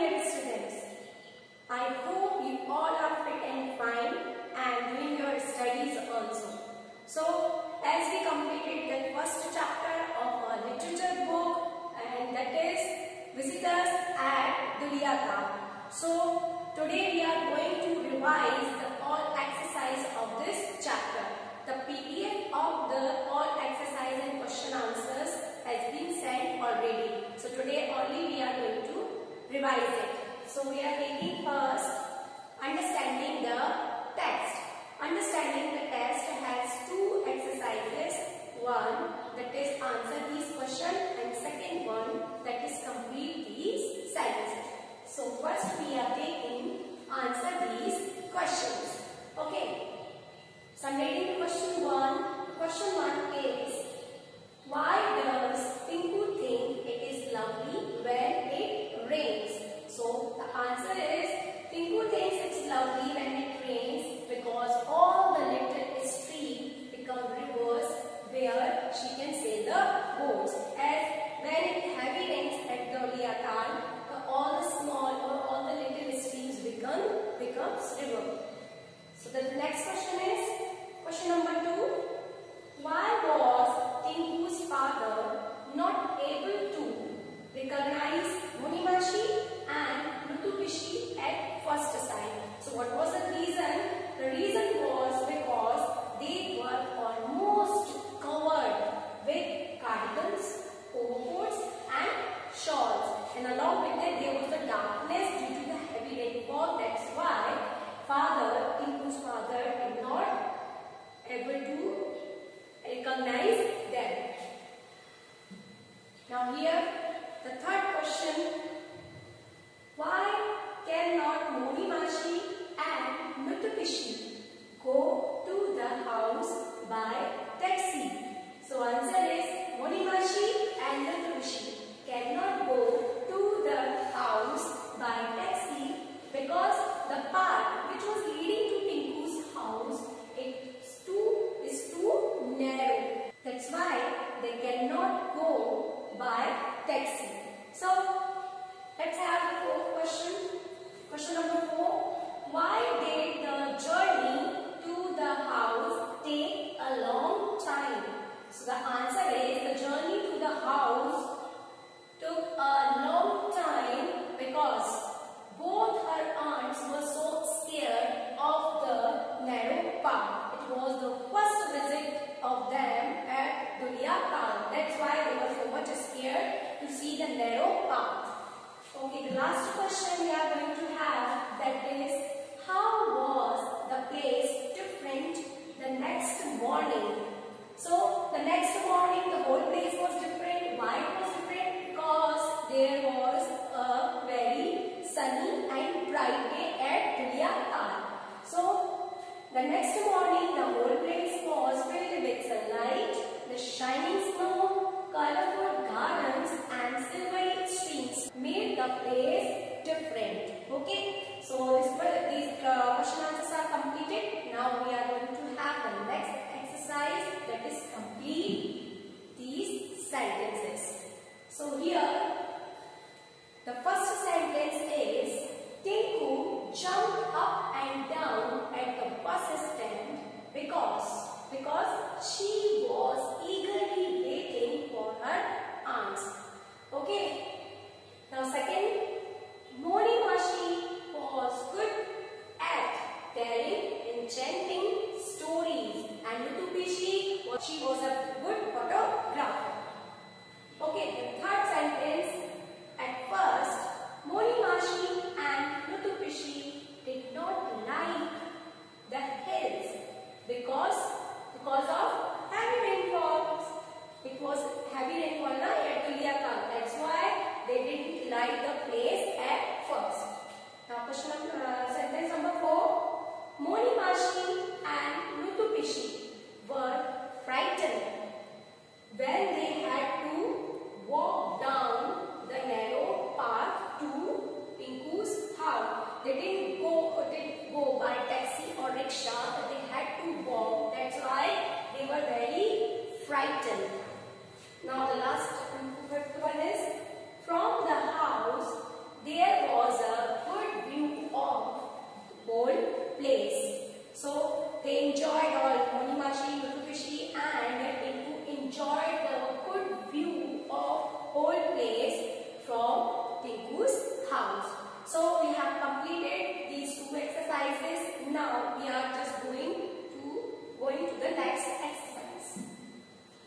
dear students, I hope you all are fit and fine and doing your studies also. So, as we completed the first chapter of our literature book and that is Visitors at Duliaga. So, today we are going to revise the all exercise of this chapter. The PDF of the all exercise and question answers has been sent already. So, today only we are going to revise it. So we are taking first understanding the text. Understanding the text has two exercises. One that is answer these questions, and second one that is complete these sentences. So first we are taking answer these questions. Okay. So I'm reading question 1. Question 1 is question. Now we are just going to going to the next exercise.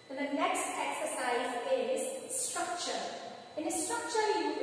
And the next exercise is structure. In structure you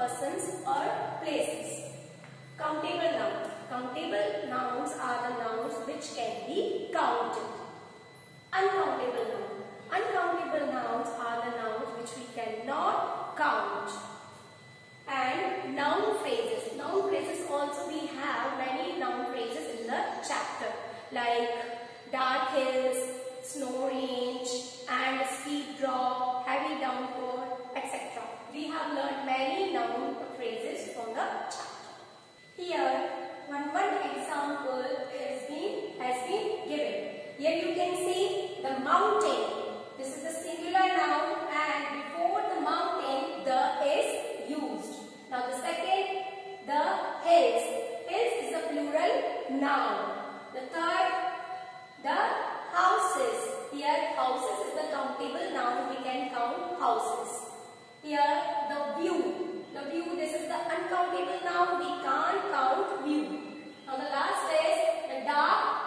persons or places. Countable nouns. Countable nouns are the nouns which can be counted. Uncountable nouns. Uncountable nouns are the nouns which we cannot count. And noun phrases. Noun phrases also we have many noun phrases in the chapter like dark hills, snow range, and steep drop, heavy downpour, have learned many noun phrases from the chart. Here, one one example has been, has been given. Here you can see the mountain. This is the singular noun and before the mountain, the is used. Now the second, the hills. Hills is a plural noun. The third, the houses. Here houses is the countable noun. We can count houses. Here the view, the view this is the uncountable noun, we can't count view. Now the last is the dark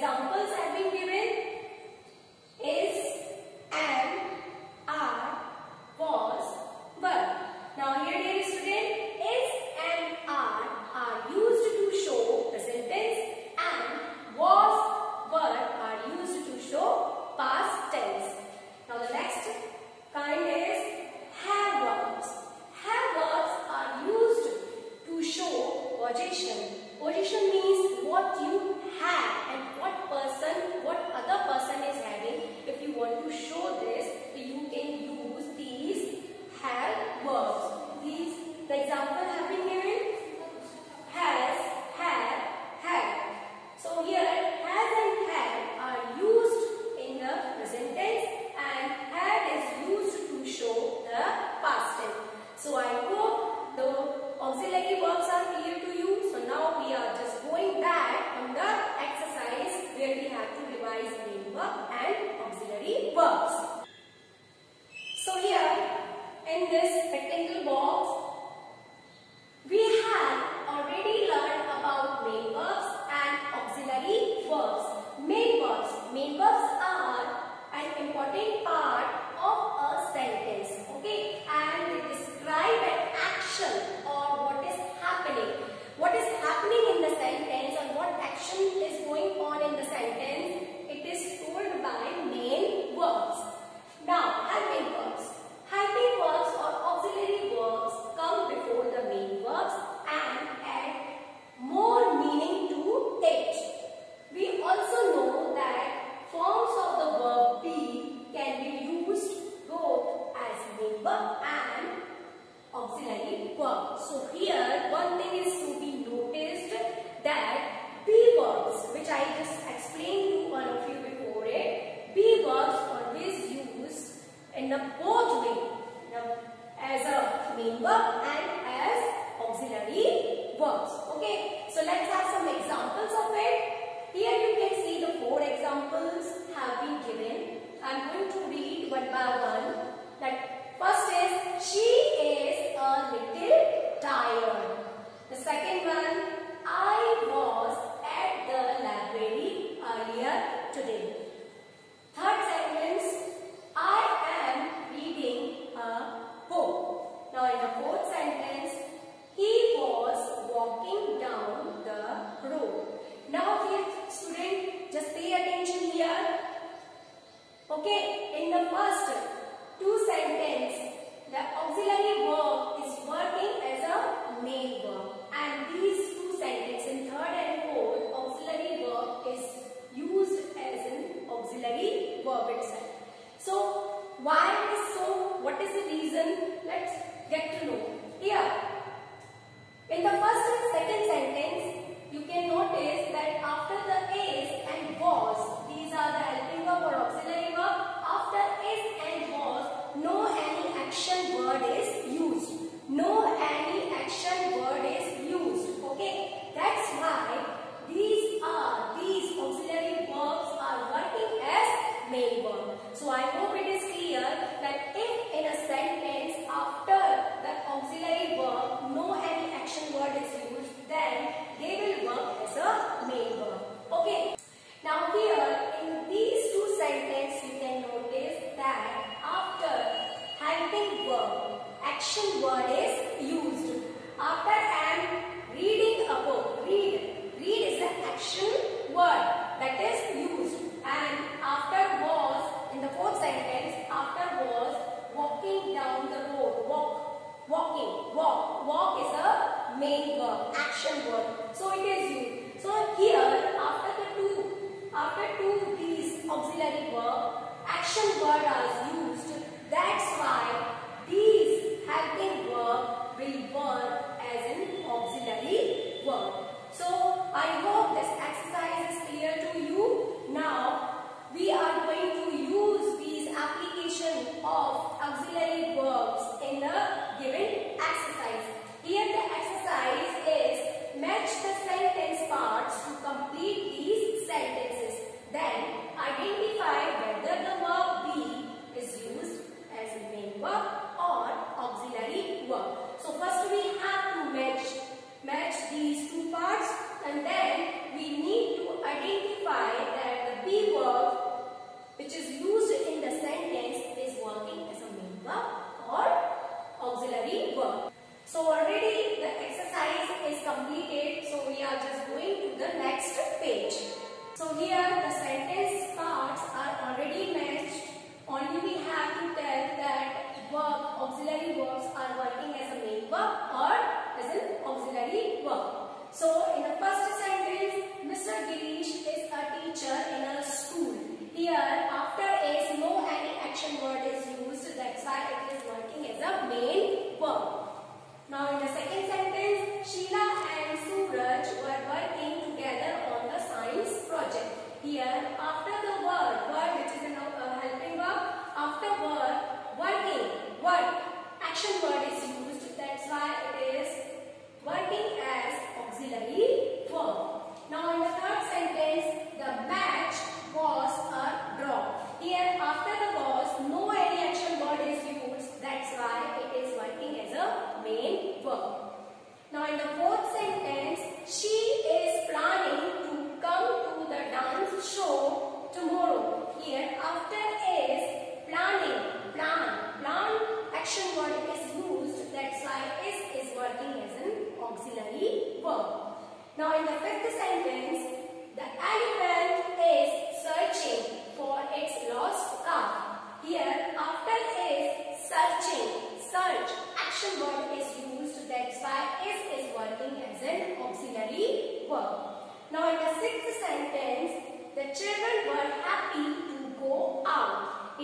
examples have been given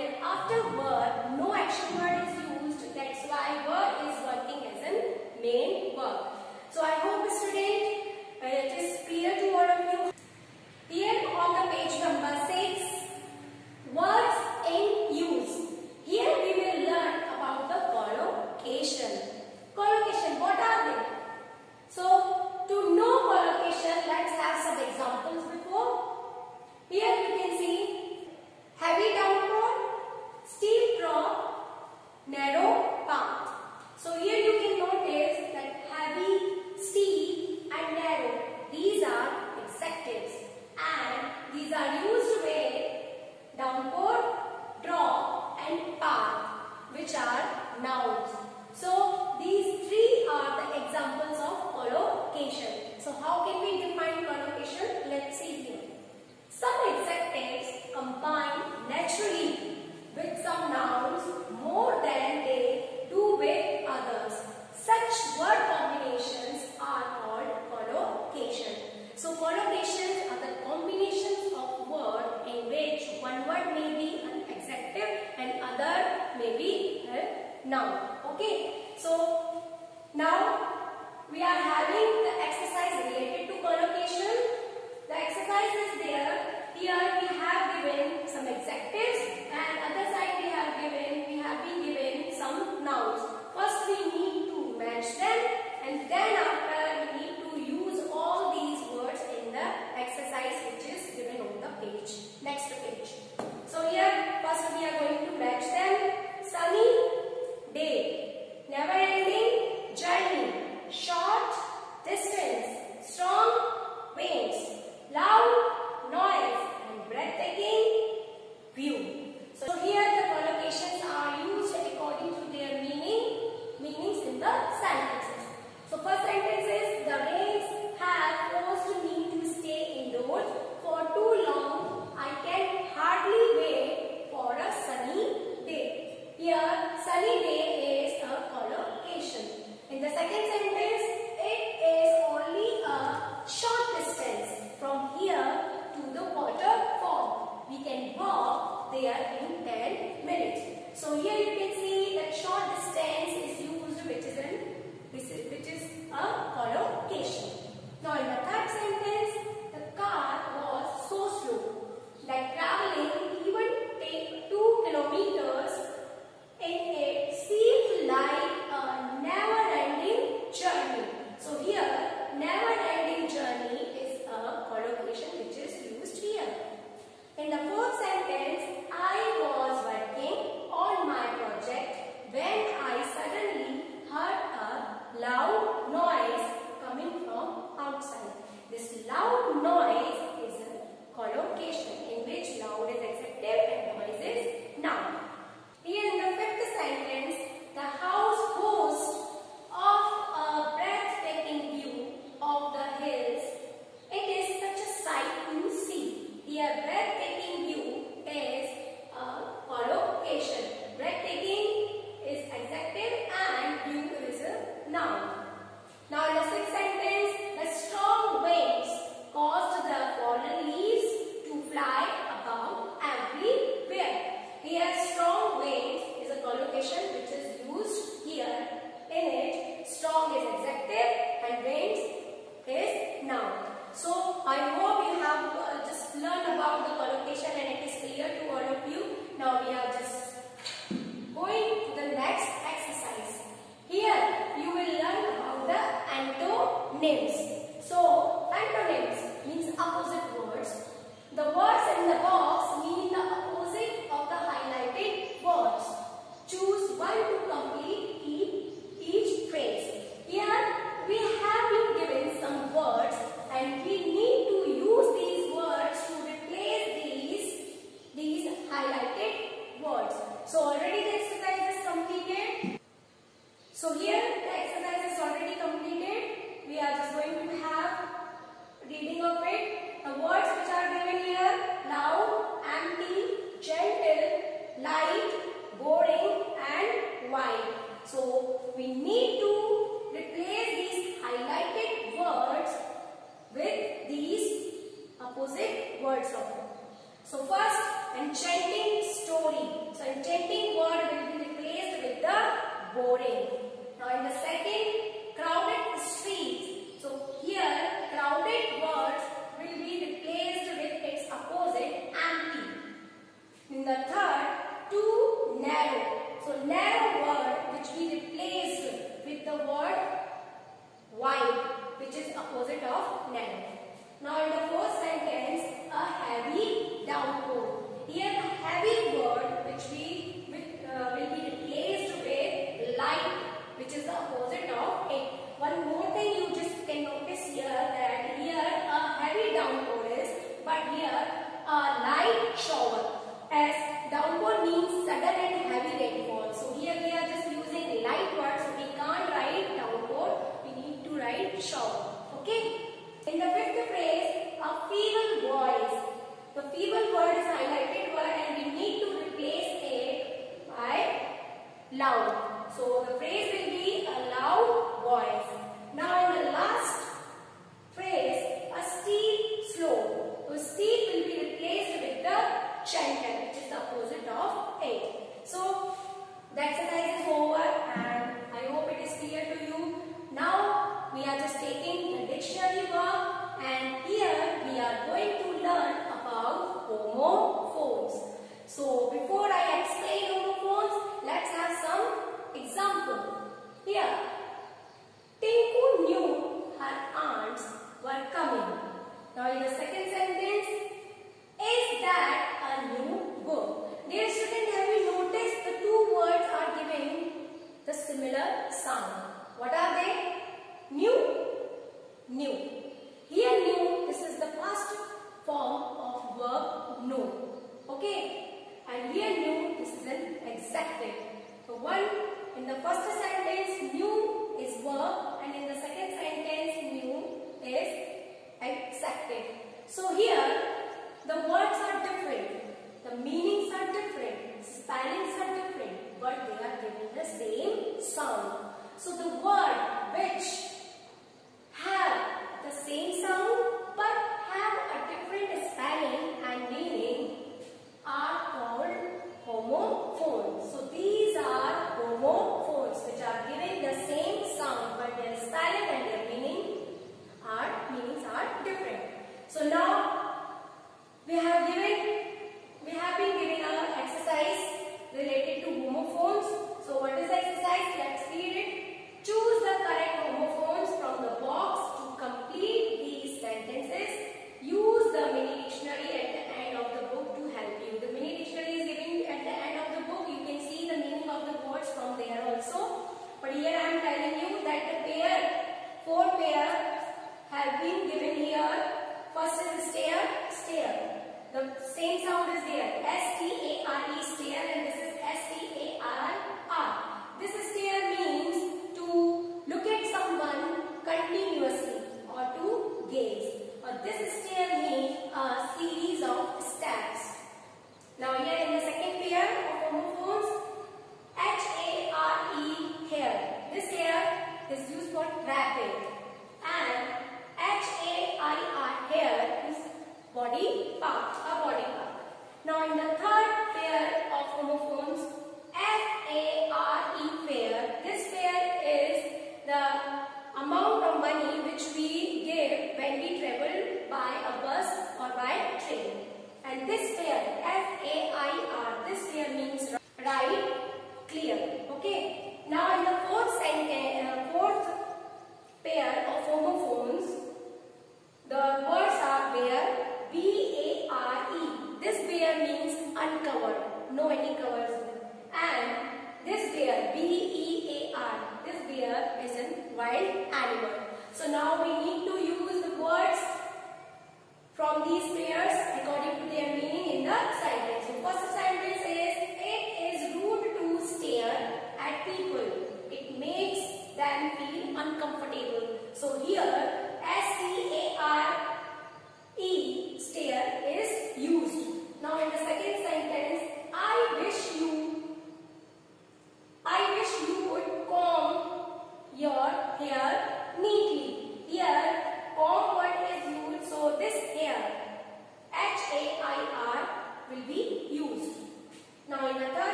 out.